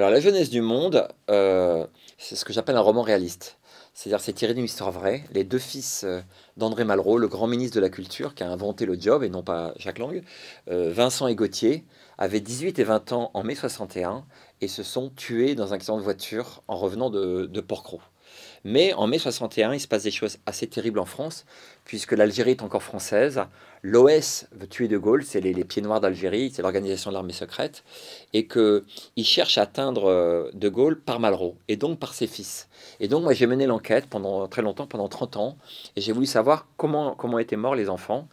Alors, La jeunesse du monde, euh, c'est ce que j'appelle un roman réaliste. C'est-à-dire, c'est tiré d'une histoire vraie. Les deux fils euh, d'André Malraux, le grand ministre de la Culture qui a inventé le job et non pas Jacques Lang, euh, Vincent et Gauthier, avaient 18 et 20 ans en mai 61 et se sont tués dans un accident de voiture en revenant de, de Porquerolles. Mais en mai 61, il se passe des choses assez terribles en France, puisque l'Algérie est encore française. L'OS veut tuer De Gaulle, c'est les, Pieds Noirs d'Algérie, c'est l'organisation de l'armée secrète, et qu'il cherche à atteindre De Gaulle par Malraux, et donc par ses fils. Et donc moi j'ai mené l'enquête pendant très longtemps, pendant 30 ans, et j'ai voulu savoir comment, comment étaient morts les enfants.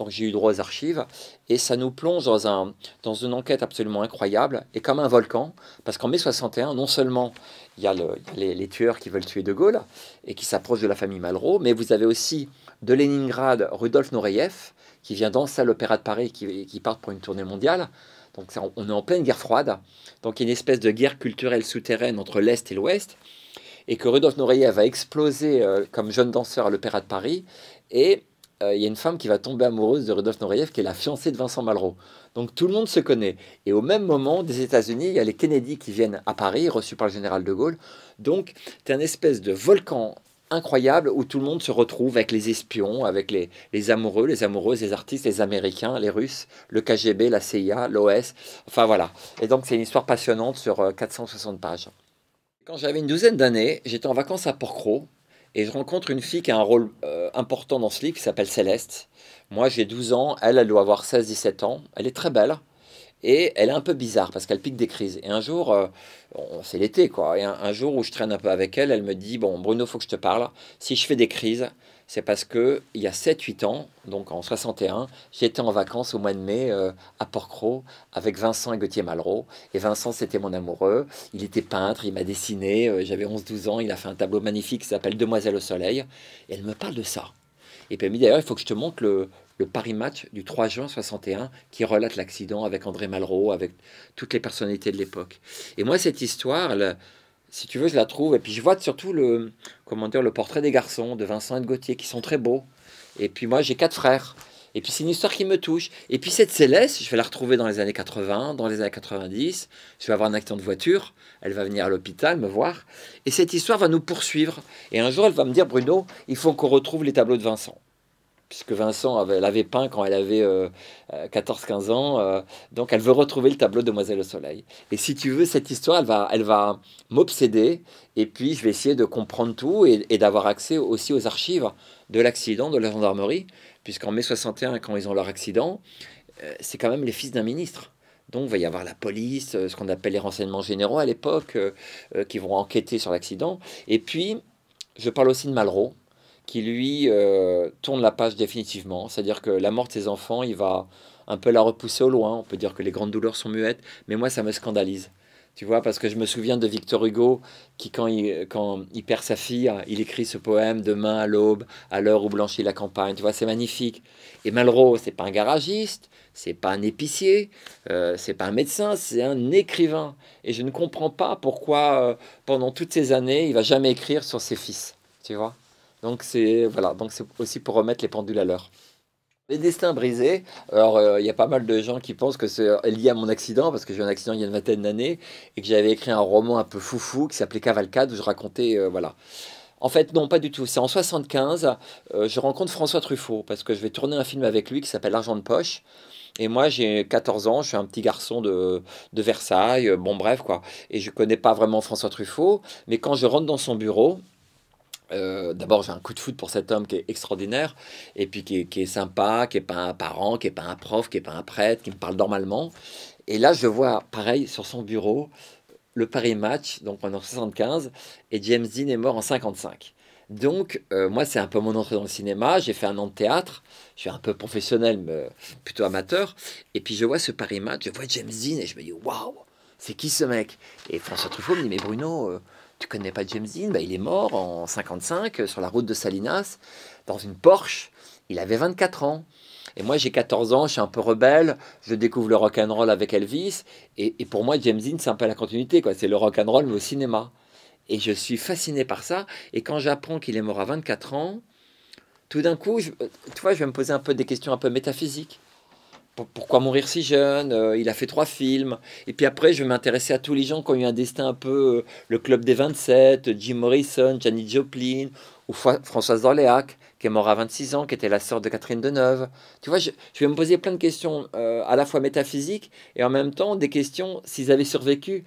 Donc j'ai eu droit aux archives et ça nous plonge dans, un, dans une enquête absolument incroyable et comme un volcan, parce qu'en mai 61, non seulement il y a, les, tueurs qui veulent tuer De Gaulle et qui s'approchent de la famille Malraux, mais vous avez aussi de Leningrad Rudolf Nureyev qui vient danser à l'Opéra de Paris qui, qui part pour une tournée mondiale. Donc on est en pleine guerre froide. Donc il y a une espèce de guerre culturelle souterraine entre l'Est et l'Ouest. Et que Rudolf Nureyev a explosé euh, comme jeune danseur à l'Opéra de Paris. Et euh, il y a une femme qui va tomber amoureuse de Rudolf Nureyev, qui est la fiancée de Vincent Malraux. Donc tout le monde se connaît. Et au même moment, des États-Unis, il y a les Kennedy qui viennent à Paris, reçus par le général de Gaulle. Donc c'est un espèce de volcan incroyable où tout le monde se retrouve avec les espions, avec les, les, amoureux, les amoureuses, les artistes, les Américains, les Russes, le KGB, la CIA, l'OS. Enfin voilà. Et donc c'est une histoire passionnante sur 460 euh, pages. Quand j'avais une douzaine d'années, j'étais en vacances à Porquerolles et je rencontre une fille qui a un rôle euh, important dans ce livre qui s'appelle Céleste. Moi, j'ai 12 ans, elle, elle doit avoir 16-17 ans. Elle est très belle. Et elle est un peu bizarre parce qu'elle pique des crises. Et un jour, euh, c'est l'été quoi, et un, jour où je traîne un peu avec elle, elle me dit Bon, Bruno, faut que je te parle. Si je fais des crises, c'est parce que il y a 7-8 ans, donc en 61, j'étais en vacances au mois de mai euh, à Porquerolles avec Vincent et Gauthier Malraux. Et Vincent, c'était mon amoureux. Il était peintre, il m'a dessiné. Euh, j'avais 11-12 ans, il a fait un tableau magnifique qui s'appelle Demoiselle au soleil. Et elle me parle de ça. Et puis elle me dit d'ailleurs, il faut que je te montre le, le Paris Match du 3 juin 61 qui relate l'accident avec André Malraux, avec toutes les personnalités de l'époque. Et moi, cette histoire, si tu veux, je la trouve. Et puis je vois surtout le, comment dire, le portrait des garçons de Vincent et de Gauthier qui sont très beaux. Et puis moi, j'ai quatre frères. Et puis c'est une histoire qui me touche. Et puis cette Céleste, je vais la retrouver dans les années 80, dans les années 90. Je vais avoir un accident de voiture. Elle va venir à l'hôpital me voir. Et cette histoire va nous poursuivre. Et un jour, elle va me dire, Bruno, il faut qu'on retrouve les tableaux de Vincent puisque Vincent avait, l'avait peint quand elle avait 14-15 euh, ans. Euh, donc elle veut retrouver le tableau de Demoiselle au Soleil. Et si tu veux, cette histoire, elle va, m'obséder. Et puis je vais essayer de comprendre tout et, d'avoir accès aussi aux archives de l'accident de la gendarmerie, puisqu'en mai 61, quand ils ont leur accident, euh, c'est quand même les fils d'un ministre. Donc, il va y avoir la police, ce qu'on appelle les renseignements généraux à l'époque, qui vont enquêter sur l'accident. Et puis, je parle aussi de Malraux, qui lui euh, tourne la page définitivement. C'est-à-dire que la mort de ses enfants, il va un peu la repousser au loin. On peut dire que les grandes douleurs sont muettes, mais moi, ça me scandalise. Tu vois, parce que je me souviens de Victor Hugo qui, quand il, perd sa fille, il écrit ce poème Demain à l'aube, à l'heure où blanchit la campagne. Tu vois, c'est magnifique. Et Malraux, c'est pas un garagiste, c'est pas un épicier, euh, c'est pas un médecin, c'est un écrivain. Et je ne comprends pas pourquoi, euh, pendant toutes ces années, il va jamais écrire sur ses fils. Tu vois? Donc c'est voilà, donc c'est aussi pour remettre les pendules à l'heure. Les destins brisés. Alors, euh, il y a pas mal de gens qui pensent que c'est lié à mon accident, parce que j'ai eu un accident il y a une vingtaine d'années, et que j'avais écrit un roman un peu foufou qui s'appelait Cavalcade, où je racontais, euh, voilà. En fait, non, pas du tout. C'est en 75, euh, je rencontre François Truffaut, parce que je vais tourner un film avec lui qui s'appelle L'argent de poche. Et moi, j'ai 14 ans, je suis un petit garçon de, de Versailles, bon bref, quoi. Et je connais pas vraiment François Truffaut, mais quand je rentre dans son bureau, euh, d'abord, j'ai un coup de foot pour cet homme qui est extraordinaire, et puis qui est, sympa, qui n'est pas un parent, qui n'est pas un prof, qui n'est pas un prêtre, qui me parle normalement. Et là, je vois, pareil, sur son bureau, le Paris Match, donc en 75, et James Dean est mort en 55. Donc, euh, moi, c'est un peu mon entrée dans le cinéma. J'ai fait un an de théâtre. Je suis un peu professionnel, mais plutôt amateur. Et puis, je vois ce Paris Match, je vois James Dean, et je me dis, waouh, c'est qui ce mec? Et François Truffaut me dit, mais Bruno, euh, tu connais pas James Dean? Bah, Il est mort en 55 euh, sur la route de Salinas, dans une Porsche. Il avait 24 ans. Et moi, j'ai 14 ans, je suis un peu rebelle, je découvre le rock and roll avec Elvis. Et, pour moi, James Dean, c'est un peu la continuité. quoi. C'est le rock and roll, au cinéma. Et je suis fasciné par ça. Et quand j'apprends qu'il est mort à 24 ans, tout d'un coup, je, tu vois, je vais me poser un peu des questions un peu métaphysiques pourquoi mourir si jeune euh, Il a fait trois films. Et puis après, je vais m'intéresser à tous les gens qui ont eu un destin un peu euh, le Club des 27, Jim Morrison, Janis Joplin, ou Françoise d'Orléac, qui est morte à 26 ans, qui était la sœur de Catherine Deneuve. Tu vois, je, vais me poser plein de questions, euh, à la fois métaphysiques et en même temps des questions, s'ils avaient survécu,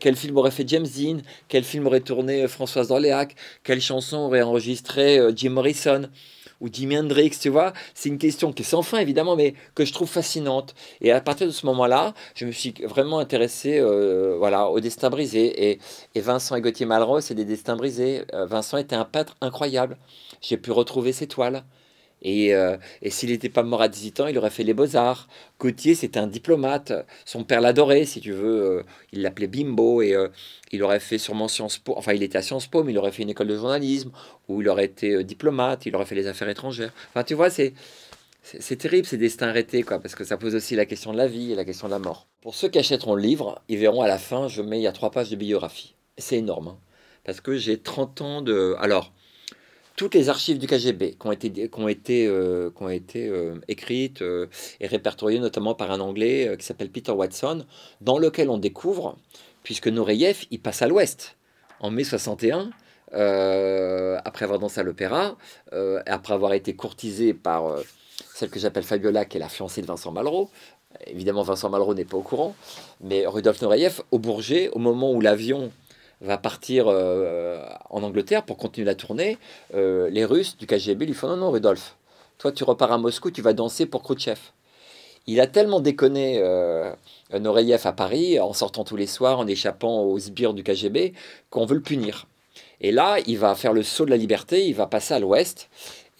quel film aurait fait James Dean, quel film aurait tourné Françoise d'Orléac, quelle chanson aurait enregistré Jim Morrison ou Jimi Hendrix, tu vois. C'est une question qui est sans fin, évidemment, mais que je trouve fascinante. Et à partir de ce moment-là, je me suis vraiment intéressé euh, voilà, au destin brisé. Et, et Vincent et Gauthier Malraux, c'est des destins brisés. Euh, Vincent était un peintre incroyable. J'ai pu retrouver ses toiles. Euh, et, s'il n'était pas mort à 18 ans, il aurait fait les beaux-arts. Gauthier, c'était un diplomate. Son père l'adorait, si tu veux. Euh, il l'appelait Bimbo et euh, il aurait fait sûrement Sciences Po. Enfin, il était à Sciences Po, mais il aurait fait une école de journalisme où il aurait été diplomate, il aurait fait les affaires étrangères. Enfin, tu vois, c'est. C'est terrible ces destins arrêtés, quoi, parce que ça pose aussi la question de la vie et la question de la mort. Pour ceux qui achèteront le livre, ils verront à la fin, je mets, il y a trois pages de biographie. C'est énorme, hein, parce que j'ai 30 ans de... Alors, toutes les archives du KGB qui ont été, qui ont été, euh, qui ont été euh, écrites euh, et répertoriées notamment par un Anglais qui s'appelle Peter Watson, dans lequel on découvre, puisque Nureyev, il passe à l'ouest en mai 61, après avoir dansé à l'opéra, après avoir été courtisé par celle que j'appelle Fabiola, qui est la fiancée de Vincent Malraux. Évidemment, Vincent Malraux n'est pas au courant, mais Rudolf Nureyev, au Bourget, au moment où l'avion va partir euh, en Angleterre pour continuer la tournée, euh, les Russes du KGB lui font non, non, Rudolf, toi tu repars à Moscou, tu vas danser pour Khrouchtchev. Il a tellement déconné euh, à Paris en sortant tous les soirs, en échappant aux sbires du KGB, qu'on veut le punir. Et là, il va faire le saut de la liberté, il va passer à l'ouest.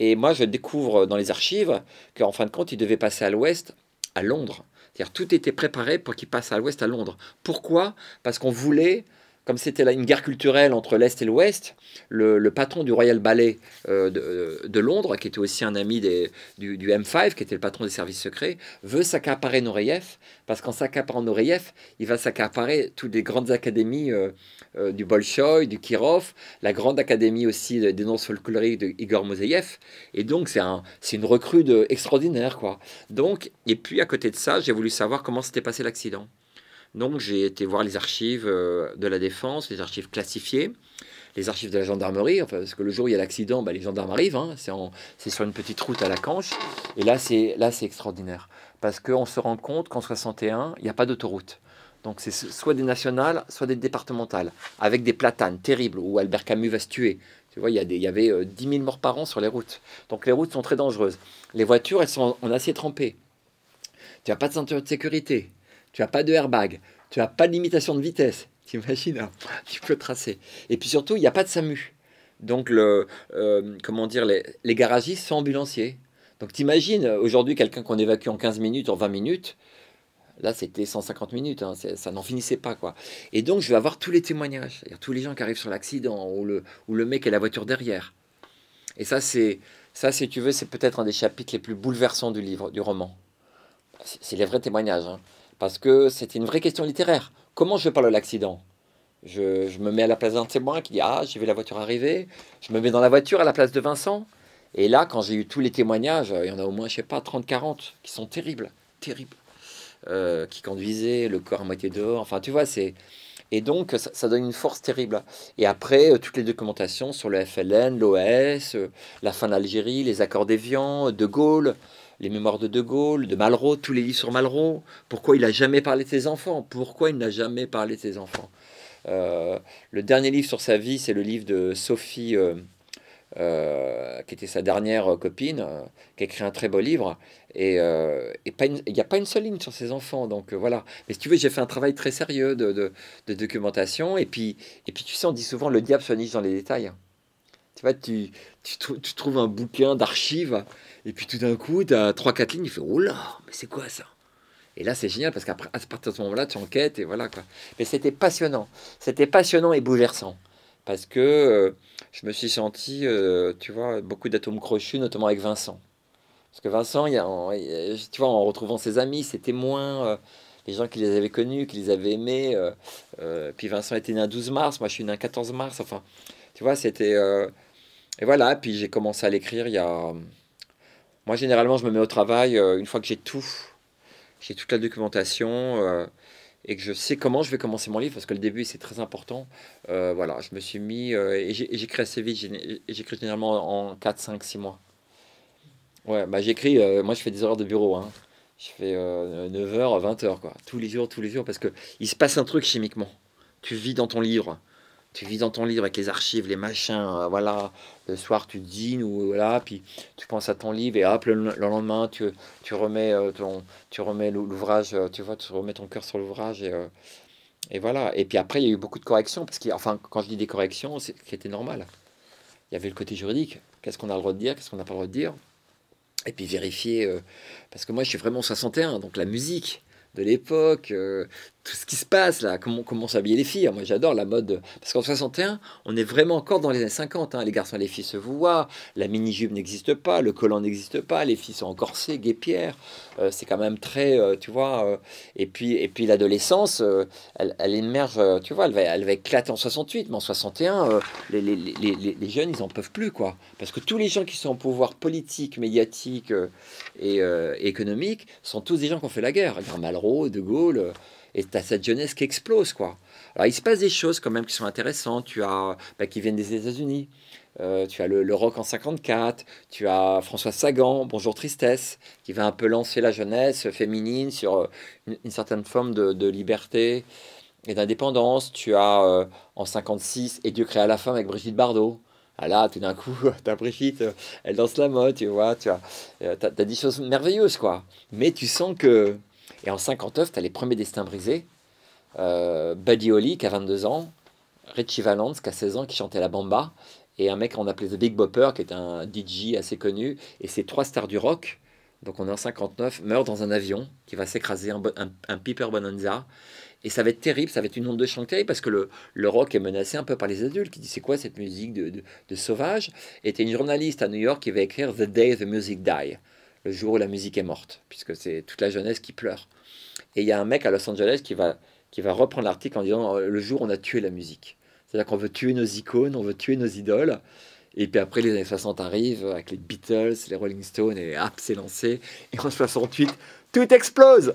Et moi, je découvre dans les archives qu'en fin de compte, il devait passer à l'ouest, à Londres. C'est-à-dire tout était préparé pour qu'il passe à l'ouest, à Londres. Pourquoi? Parce qu'on voulait comme c'était une guerre culturelle entre l'Est et l'Ouest, le, patron du Royal Ballet euh, euh, de, Londres, qui était aussi un ami des, du, M5, qui était le patron des services secrets, veut s'accaparer Nureyev, parce qu'en s'accaparant Nureyev, il va s'accaparer toutes les grandes académies euh, du Bolchoï, du Kirov, la grande académie aussi des danses folkloriques de Igor Moseyev, et donc c'est un, une recrue extraordinaire. quoi. Donc, et puis à côté de ça, j'ai voulu savoir comment s'était passé l'accident. Donc j'ai été voir les archives euh, de la défense, les archives classifiées, les archives de la gendarmerie, parce que le jour où il y a l'accident, bah, les gendarmes arrivent, hein, c'est sur une petite route à la Canche, et là c'est extraordinaire, parce qu'on se rend compte qu'en 61, il n'y a pas d'autoroute. Donc c'est soit des nationales, soit des départementales, avec des platanes terribles, où Albert Camus va se tuer. Tu vois, il y, des, y avait 10 euh, 000 morts par an sur les routes. Donc les routes sont très dangereuses. Les voitures, elles sont en acier trempé. Tu n'as pas de ceinture de sécurité tu n'as pas de airbag, tu n'as pas de limitation de vitesse. T'imagines, hein tu peux tracer. Et puis surtout, il n'y a pas de SAMU. Donc, le, euh, comment dire, les, garagistes sont ambulanciers. Donc, t'imagines, aujourd'hui, quelqu'un qu'on évacue en 15 minutes, en 20 minutes, là, c'était 150 minutes, hein, ça n'en finissait pas, quoi. Et donc, je vais avoir tous les témoignages, tous les gens qui arrivent sur l'accident, ou le, ou le mec et la voiture derrière. Et ça, c'est, si tu veux, c'est peut-être un des chapitres les plus bouleversants du livre, du roman. C'est les vrais témoignages. Hein parce que c'était une vraie question littéraire. Comment je parle de l'accident? Je, me mets à la place d'un témoin qui dit Ah, j'ai vu la voiture arriver. Je me mets dans la voiture à la place de Vincent. Et là, quand j'ai eu tous les témoignages, il y en a au moins, je sais pas, 30-40 qui sont terribles, terribles. Euh, qui conduisaient le corps à moitié dehors. Enfin, tu vois, c'est. Et donc, ça, donne une force terrible. Et après, euh, toutes les documentations sur le FLN, l'OS, euh, la fin d'Algérie, les accords d'Évian, De Gaulle, les mémoires de De Gaulle, de Malraux, tous les livres sur Malraux. Pourquoi il n'a jamais parlé de ses enfants? Pourquoi il n'a jamais parlé de ses enfants? Euh, Le dernier livre sur sa vie, c'est le livre de Sophie, euh, euh, qui était sa dernière copine, qui a écrit un très beau livre. Et, il n'y a pas une seule ligne sur ses enfants. Donc voilà. Mais si tu veux, j'ai fait un travail très sérieux de, documentation. Et puis, et puis, tu sais, on dit souvent le diable se niche dans les détails. Tu vois, tu, tu, tu trouves un bouquin d'archives et puis tout d'un coup, tu as 3-4 lignes, il fait Oh mais c'est quoi ça? Et là, c'est génial parce qu'après, à partir de ce moment-là, tu enquêtes et voilà quoi. Mais c'était passionnant. C'était passionnant et bouleversant. Parce que euh, je me suis senti, euh, tu vois, beaucoup d'atomes crochus, notamment avec Vincent. Parce que Vincent, y a, tu vois, en retrouvant ses amis, ses témoins, euh, les gens qui les avaient connus, qui les avaient aimés. puis Vincent était né un 12 mars, moi je suis né un 14 mars. Enfin, tu vois, c'était. et voilà, puis j'ai commencé à l'écrire il y a moi, généralement, je me mets au travail euh, une fois que j'ai tout. j'ai toute la documentation euh, et que je sais comment je vais commencer mon livre parce que le début c'est très important. Euh, voilà, je me suis mis et j'écris assez vite, j'écris généralement en 4, 5, 6 mois. Ouais, bah j'écris, moi je fais des horaires de bureau, hein. je fais 9h, 20h, quoi, tous les jours, tous les jours, parce que il se passe un truc chimiquement. Tu vis dans ton livre tu vis dans ton livre avec les archives, les machins, euh, voilà, le soir tu dînes ou voilà, puis tu penses à ton livre et hop, le, lendemain tu, tu remets euh, ton, tu remets l'ouvrage, euh, tu vois, tu remets ton cœur sur l'ouvrage et, et voilà. Et puis après il y a eu beaucoup de corrections parce enfin quand je dis des corrections, c'est qui était normal. Il y avait le côté juridique, qu'est-ce qu'on a le droit de dire, qu'est-ce qu'on n'a pas le droit de dire, et puis vérifier parce que moi je suis vraiment 61, donc la musique de l'époque, tout ce qui se passe là, comment, comment s'habiller les filles. Moi j'adore la mode, parce qu'en 61, on est vraiment encore dans les années 50. Hein. Les garçons et les filles se voient, la mini-jupe n'existe pas, le collant n'existe pas, les filles sont encorsées, guépières. Euh, c'est quand même très, euh, tu vois. Euh, et puis, et puis l'adolescence, elle, elle, émerge, tu vois, elle va, elle va éclater en 68, mais en 61, les, les, les, les, jeunes, ils en peuvent plus, quoi. Parce que tous les gens qui sont au pouvoir politique, médiatique et, économique sont tous des gens qui ont fait la guerre. Malraux, De Gaulle et tu as cette jeunesse qui explose, quoi. Alors, il se passe des choses quand même qui sont intéressantes. Tu as, bah, qui viennent des États-Unis. Euh, tu as le, rock en 54, tu as François Sagan, Bonjour Tristesse, qui va un peu lancer la jeunesse féminine sur euh, une, certaine forme de, liberté et d'indépendance. Tu as euh, en 56 Et Dieu créa la femme avec Brigitte Bardot. Ah là, tout d'un coup, tu as Brigitte, elle danse la mode, tu vois, tu as, as, des choses merveilleuses, quoi. Mais tu sens que et en 59, tu as les premiers destins brisés. Euh, Buddy Holly, qui a 22 ans, Richie Valence, qui a 16 ans, qui chantait la bamba, et un mec qu'on appelait The Big Bopper, qui est un DJ assez connu. Et ces trois stars du rock, donc on est en 59, meurent dans un avion qui va s'écraser, un, un, Piper Bonanza. Et ça va être terrible, ça va être une onde de terrible parce que le, le, rock est menacé un peu par les adultes qui disent c'est quoi cette musique de, de, de sauvage? Et une journaliste à New York qui va écrire The Day the Music Die, le jour où la musique est morte, puisque c'est toute la jeunesse qui pleure. Et il y a un mec à Los Angeles qui va, qui va reprendre l'article en disant euh, le jour où on a tué la musique. C'est-à-dire qu'on veut tuer nos icônes, on veut tuer nos idoles. Et puis après, les années 60 arrivent avec les Beatles, les Rolling Stones, et hop, c'est lancé. Et en 68, tout explose